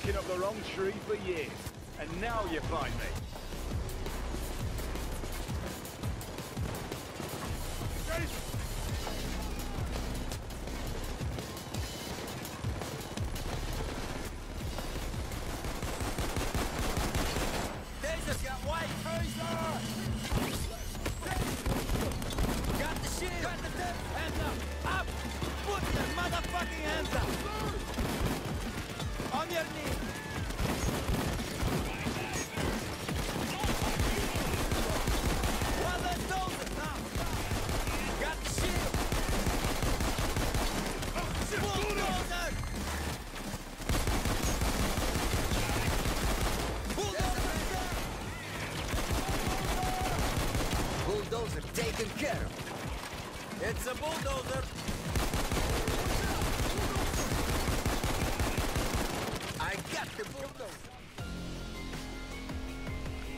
barking up the wrong tree for years. And now you find me. Taken care of. It's a bulldozer. I got the bulldozer.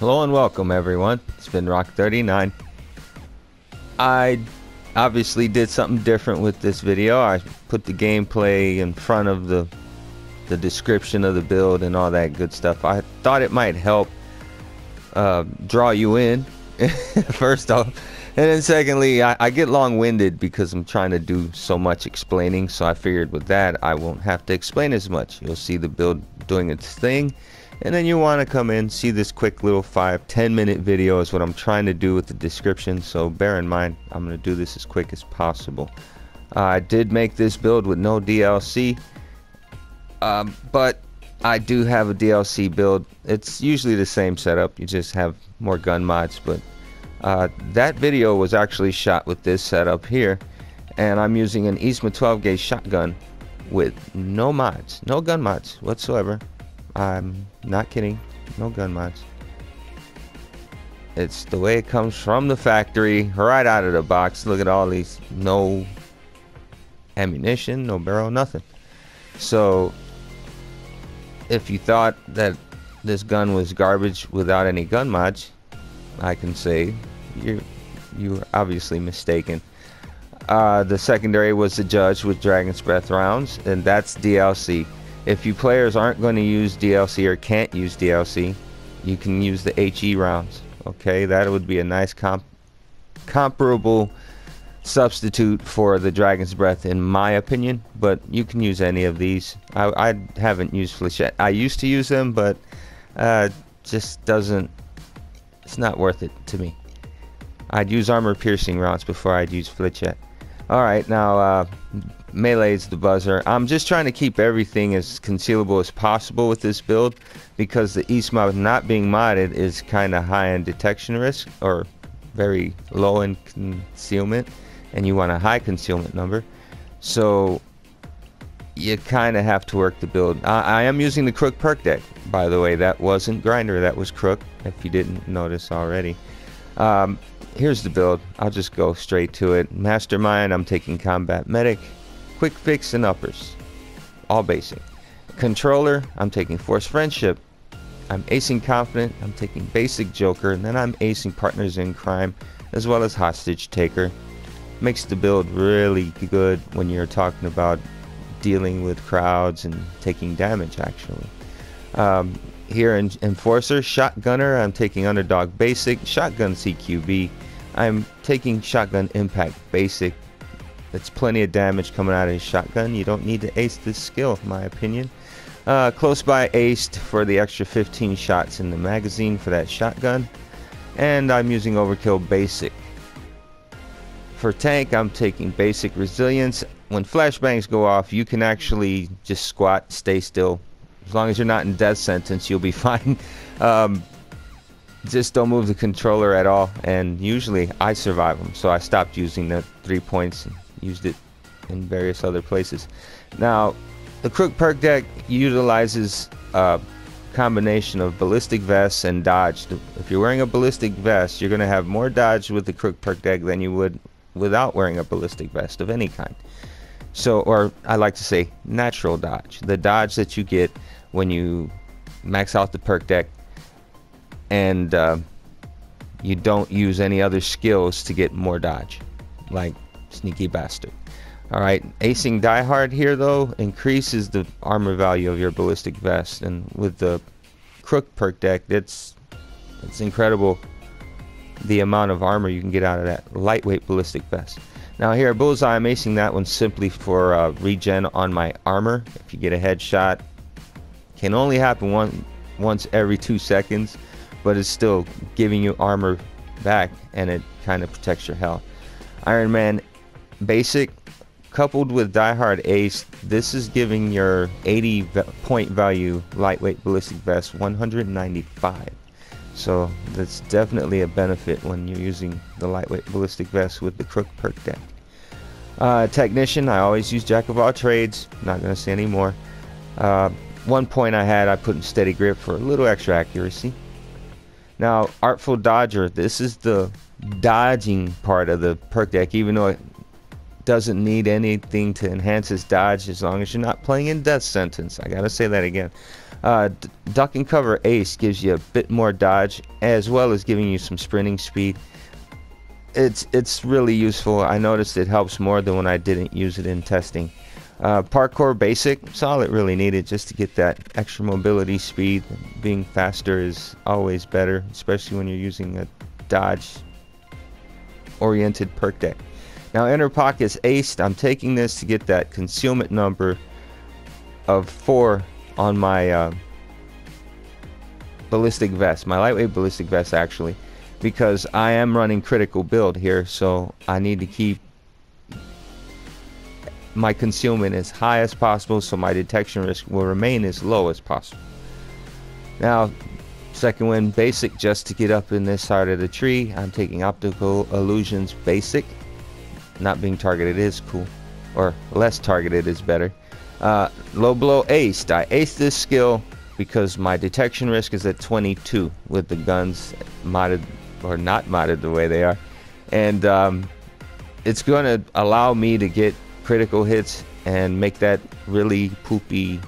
Hello and welcome everyone. It's Vin Rock 39. I obviously did something different with this video. I put the gameplay in front of the the description of the build and all that good stuff. I thought it might help uh, draw you in first off. And then secondly, I, I get long-winded because I'm trying to do so much explaining. So I figured with that, I won't have to explain as much. You'll see the build doing its thing. And then you want to come in, see this quick little 5 10 minute video is what I'm trying to do with the description. So bear in mind, I'm going to do this as quick as possible. Uh, I did make this build with no DLC. Um, but I do have a DLC build. It's usually the same setup. You just have more gun mods. But uh, that video was actually shot with this setup here. And I'm using an Eastman 12 gauge shotgun with no mods. No gun mods whatsoever. I'm not kidding. No gun mods. It's the way it comes from the factory, right out of the box. Look at all these. No ammunition, no barrel, nothing. So, if you thought that this gun was garbage without any gun mods, I can say you are obviously mistaken. Uh, the secondary was the judge with Dragon's Breath rounds, and that's DLC. If you players aren't going to use DLC or can't use DLC, you can use the HE rounds. Okay, that would be a nice comp comparable substitute for the Dragon's Breath, in my opinion. But you can use any of these. I, I haven't used Flechette. I used to use them, but uh, just doesn't. It's not worth it to me. I'd use armor piercing rounds before I'd use Flechette. Alright, now uh, melee's the buzzer. I'm just trying to keep everything as concealable as possible with this build because the Eastmouth not being modded is kind of high in detection risk or very low in concealment and you want a high concealment number. So you kind of have to work the build. I, I am using the Crook perk deck, by the way. That wasn't Grinder, that was Crook, if you didn't notice already. Um, here's the build. I'll just go straight to it. Mastermind, I'm taking Combat Medic, Quick Fix, and Uppers. All basic. Controller, I'm taking Force Friendship. I'm acing Confident, I'm taking Basic Joker, and then I'm acing Partners in Crime, as well as Hostage Taker. Makes the build really good when you're talking about dealing with crowds and taking damage, actually. Um, here in Enforcer, Shotgunner, I'm taking Underdog Basic, Shotgun CQB. I'm taking Shotgun Impact Basic. That's plenty of damage coming out of his shotgun. You don't need to ace this skill, in my opinion. Uh, close by aced for the extra 15 shots in the magazine for that shotgun. And I'm using Overkill Basic. For tank, I'm taking Basic Resilience. When flashbangs go off, you can actually just squat, stay still. As long as you're not in death sentence, you'll be fine. Um, just don't move the controller at all. And usually I survive them. So I stopped using the three points and used it in various other places. Now, the Crook perk deck utilizes a combination of ballistic vests and dodge. If you're wearing a ballistic vest, you're going to have more dodge with the Crook perk deck than you would without wearing a ballistic vest of any kind. So, or I like to say natural dodge. The dodge that you get when you max out the perk deck and uh, you don't use any other skills to get more dodge, like Sneaky Bastard. Alright, acing diehard here though increases the armor value of your ballistic vest and with the Crook perk deck it's it's incredible the amount of armor you can get out of that lightweight ballistic vest. Now here at Bullseye I'm acing that one simply for uh, regen on my armor. If you get a headshot can only happen one once every two seconds but it's still giving you armor back and it kind of protects your health. Iron Man basic coupled with Die Hard Ace, this is giving your 80 point value lightweight ballistic vest 195. So that's definitely a benefit when you're using the lightweight ballistic vest with the Crook perk deck. Uh, technician, I always use Jack of all trades. Not going to say any more. Uh, one point I had, I put in steady grip for a little extra accuracy. Now, Artful Dodger, this is the dodging part of the perk deck, even though doesn't need anything to enhance his dodge as long as you're not playing in Death Sentence. I gotta say that again. Uh, duck and cover ace gives you a bit more dodge as well as giving you some sprinting speed. It's it's really useful. I noticed it helps more than when I didn't use it in testing. Uh, parkour basic, it really needed just to get that extra mobility speed. Being faster is always better, especially when you're using a dodge oriented perk deck. Now inner pocket's aced. I'm taking this to get that concealment number of 4 on my uh, ballistic vest, my lightweight ballistic vest actually, because I am running critical build here, so I need to keep my concealment as high as possible so my detection risk will remain as low as possible. Now, second one, basic, just to get up in this side of the tree, I'm taking optical illusions basic. Not being targeted is cool, or less targeted is better. Uh, low blow aced. I aced this skill because my detection risk is at 22 with the guns modded or not modded the way they are. And um, it's going to allow me to get critical hits and make that really poopy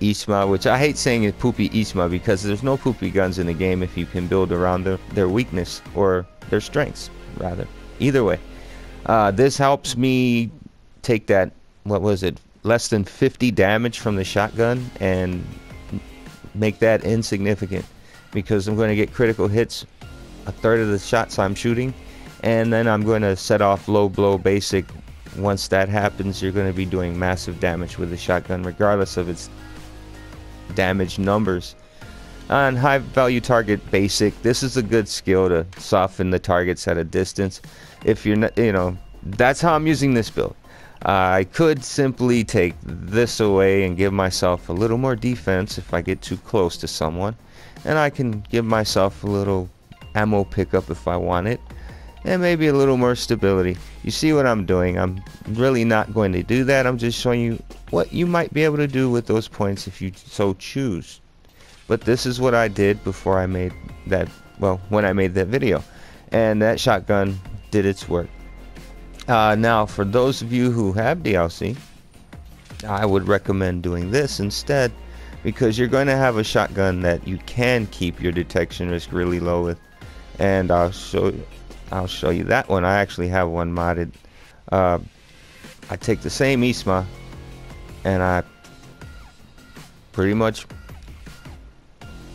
Izhma, which I hate saying is poopy Izhma because there's no poopy guns in the game if you can build around their, their weakness or their strengths, rather. Either way. Uh, this helps me take that, what was it, less than 50 damage from the shotgun and make that insignificant because I'm going to get critical hits a third of the shots I'm shooting and then I'm going to set off low blow basic once that happens, you're going to be doing massive damage with the shotgun, regardless of its damage numbers. On high value target basic, this is a good skill to soften the targets at a distance. If you're not, you know, that's how I'm using this build. I could simply take this away and give myself a little more defense if I get too close to someone. And I can give myself a little ammo pickup if I want it and maybe a little more stability. You see what I'm doing. I'm really not going to do that. I'm just showing you what you might be able to do with those points if you so choose. But this is what I did before I made that, well, when I made that video. And that shotgun did its work. Uh, now, for those of you who have DLC, I would recommend doing this instead because you're going to have a shotgun that you can keep your detection risk really low with. And I'll show you, I'll show you that one. I actually have one modded. Uh, I take the same Izhma and I pretty much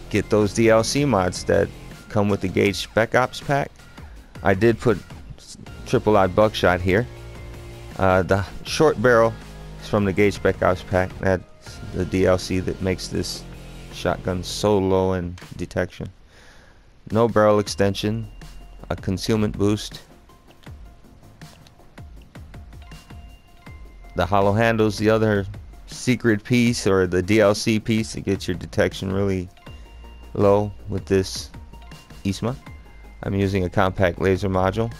get those DLC mods that come with the Gage Spec Ops pack. I did put triple odd buckshot here. Uh, the short barrel is from the Gage Spec Ops pack. That's the DLC that makes this shotgun so low in detection. No barrel extension, a concealment boost. The hollow handle's the other secret piece or the DLC piece that gets your detection really low with this Izhma. I'm using a compact laser module.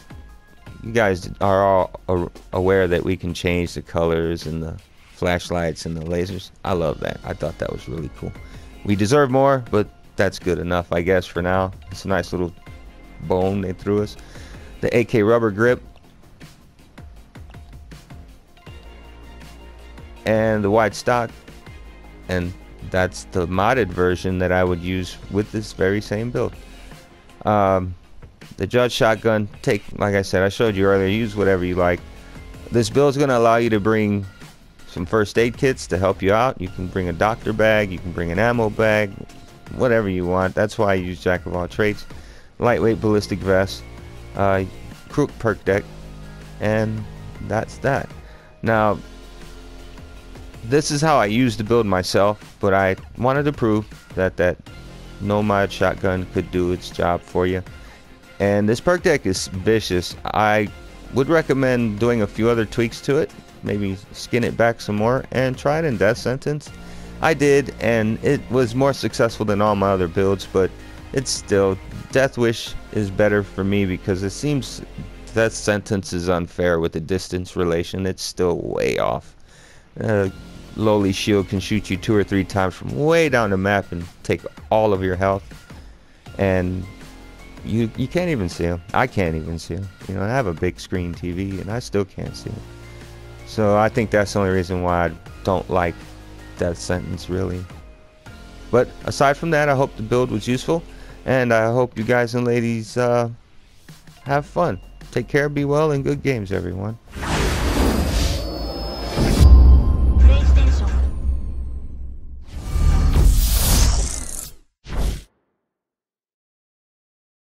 You guys are all aware that we can change the colors and the flashlights and the lasers. I love that. I thought that was really cool. We deserve more, but that's good enough, I guess, for now. It's a nice little bone they threw us. The AK rubber grip. And the wide stock. And that's the modded version that I would use with this very same build. Um, the Judge shotgun, take, like I said, I showed you earlier, use whatever you like. This build is going to allow you to bring some first aid kits to help you out. You can bring a doctor bag, you can bring an ammo bag, whatever you want. That's why I use Jack of all trades. Lightweight ballistic vest, uh, Crook perk deck, and that's that. Now, this is how I used to build myself, but I wanted to prove that that Nomad shotgun could do its job for you. And this perk deck is vicious. I would recommend doing a few other tweaks to it, maybe skin it back some more, and try it in Death Sentence. I did, and it was more successful than all my other builds, but it's still Death Wish is better for me because it seems Death Sentence is unfair with the distance relation. It's still way off. Uh, lowly shield can shoot you two or three times from way down the map and take all of your health, and you you can't even see them. I can't even see them. You know, I have a big screen TV and I still can't see them. So I think that's the only reason why I don't like that Sentence really. But aside from that, I hope the build was useful, and I hope you guys and ladies uh, have fun. Take care, be well, and good games, everyone.